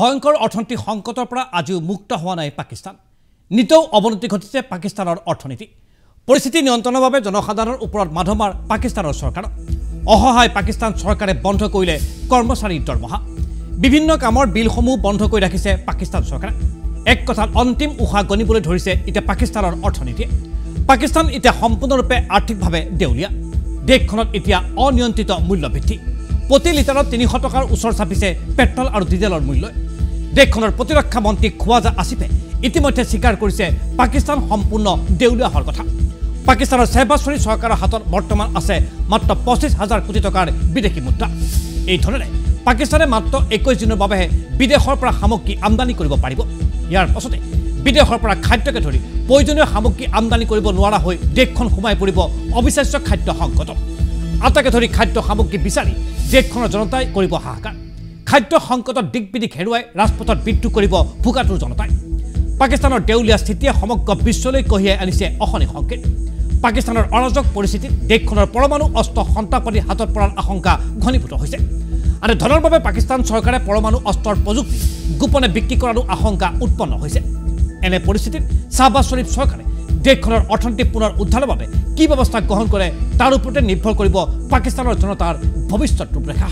ভয়ংকৰ অৰ্থনৈতিক সংকটৰ পৰা আজিও মুক্ত হোৱা নাই পাকিস্তান। নিতৌ অৱনতি ঘটিছে পাকিস্তানৰ অৰ্থনীতি। পৰিস্থিতি নিয়ন্ত্ৰণৰ বাবে জনসাধাৰণৰ ওপৰত মাধমাৰ পাকিস্তানৰ চৰকাৰ অসহায় পাকিস্তান চৰকাৰে বন্ধ কৰিলে কৰ্মচাৰীৰ দৰমহা। বিভিন্ন কামৰ বিলসমূহ বন্ধ কৰি ৰাখিছে পাকিস্তান চৰকাৰে। এক কথাত অন্তিম উশাহ গণিবলৈ ধৰিছে এতিয়া পাকিস্তানৰ অৰ্থনীতিয়ে। পাকিস্তান এতিয়া সম্পূৰ্ণৰূপে আৰ্থিকভাৱে দেউলীয়া। দেশখনত এতিয়া অনিয়ন্ত্ৰিত মূল্যবৃদ্ধি। প্ৰতি লিটাৰত তিনিশ টকাৰ ওচৰ চাপিছে পেট্ৰল আৰু ডিজেলৰ মূল্যই দেশখনৰ প্ৰতিৰক্ষা মন্ত্ৰী খোৱাজা আসিফে ইতিমধ্যে স্বীকাৰ কৰিছে পাকিস্তান সম্পূৰ্ণ দেউলীয়া হোৱাৰ কথা। পাকিস্তানৰ চেহবাজশ্বৰী চৰকাৰৰ হাতত বৰ্তমান আছে মাত্ৰ পঁচিছ হাজাৰ কোটি টকাৰ বিদেশী মুদ্ৰা। এই ধৰণে পাকিস্তানে মাত্ৰ একৈছ দিনৰ বাবেহে বিদেশৰ পৰা সামগ্ৰী আমদানি কৰিব পাৰিব। ইয়াৰ পাছতে বিদেশৰ পৰা খাদ্যকে ধৰি প্ৰয়োজনীয় সামগ্ৰী আমদানি কৰিব নোৱাৰা হৈ দেশখন সোমাই পৰিব অবিশ্বাস্য খাদ্য সংকটত। আটাকে ধৰি খাদ্য সামগ্ৰী বিচাৰি দেশখনৰ জনতাই কৰিব হাহাকাৰ। খাদ্য সংকটত দিক বিদিক হেৰুৱাই ৰাজপথত বিদ্ৰোহ কৰিব ভোগাটোৰ জনতাই। পাকিস্তানৰ দেউলীয়া স্থিতিয়ে সমগ্ৰ বিশ্বলৈ কঢ়িয়াই আনিছে অশনি সংকেত। পাকিস্তানৰ অৰাজক পৰিস্থিতিত দেশখনৰ পৰমাণু অস্ত্ৰ সন্ত্ৰাসবাদীৰ হাতত পৰাৰ আশংকা ঘনীভূত হৈছে। আৰু ধনৰ বাবে পাকিস্তান চৰকাৰে পৰমাণু অস্ত্ৰৰ প্ৰযুক্তি গোপনে বিক্ৰী কৰাৰো আশংকা উৎপন্ন হৈছে। এনে পৰিস্থিতিত শ্বাহবাজ শ্বৰীফ চৰকাৰে দেশখনৰ অৰ্থনীতি পুনৰ উদ্ধাৰৰ বাবে কি ব্যৱস্থা গ্ৰহণ কৰে তাৰ ওপৰতে নিৰ্ভৰ কৰিব পাকিস্তানৰ জনতাৰ ভৱিষ্যত ৰূপৰেখা।